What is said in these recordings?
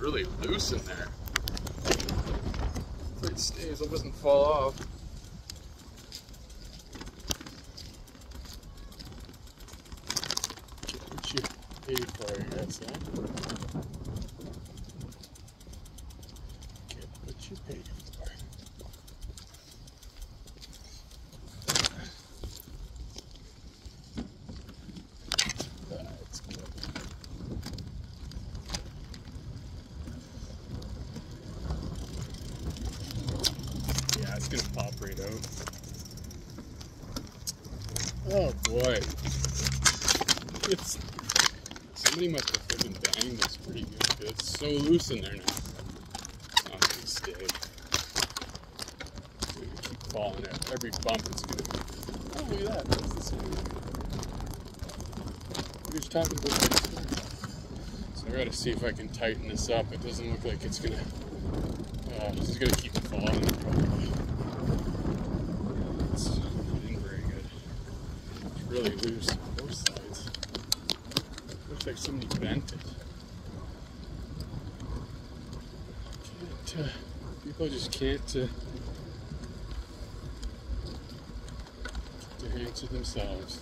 really loose in there. If it stays, it doesn't fall off. What you for, I guess? Get what you paid for. That's good. Yeah, right out. Oh boy. It's somebody must have freaking banged this pretty good. It's so loose in there now. It's not gonna stay. It's gonna keep falling out. Every bump it's gonna Oh look at that. That's the same. We were talking about this. So I gotta see if I can tighten this up. It doesn't look like it's gonna uh, this is gonna keep falling probably. It's not in very good. It's really loose on both sides. Looks like somebody bent it. Can't, uh, people just can't uh, their hands to themselves.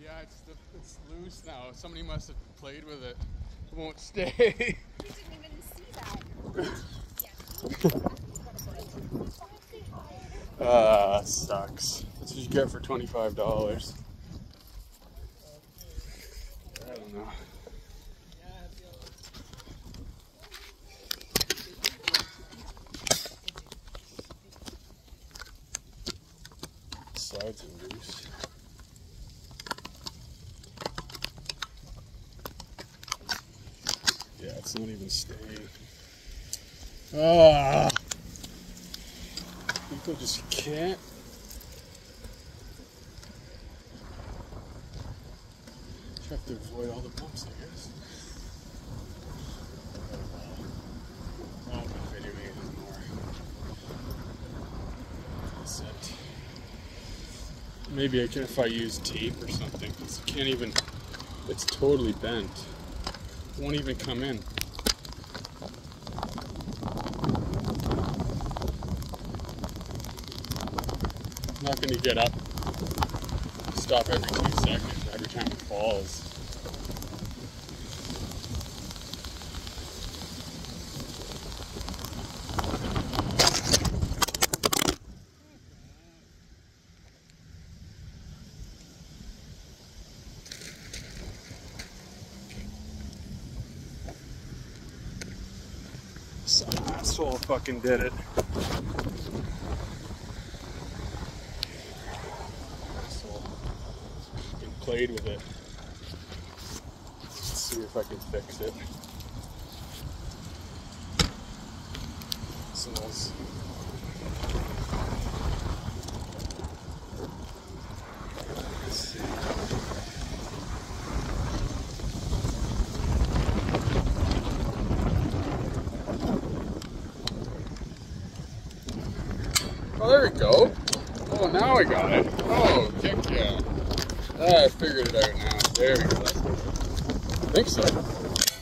Yeah, it's loose now. Somebody must have played with it. It won't stay. Didn't even see that. Ah, sucks. That's what you get for twenty-five dollars. I don't know. Sides are loose. It's not even staying. Ah. People just can't. Have to avoid all the bumps, I guess. I it. Maybe I can if I use tape or something, because you can't even. It's totally bent. It won't even come in. Going to get up, stop every two seconds, every time it falls. Some asshole fucking did it. asshole fucking played with it. Let's see if I can fix it. Let's see. Oh, there we go. Oh, now I got it. Oh, heck yeah. I figured it out now. There we go. I think so.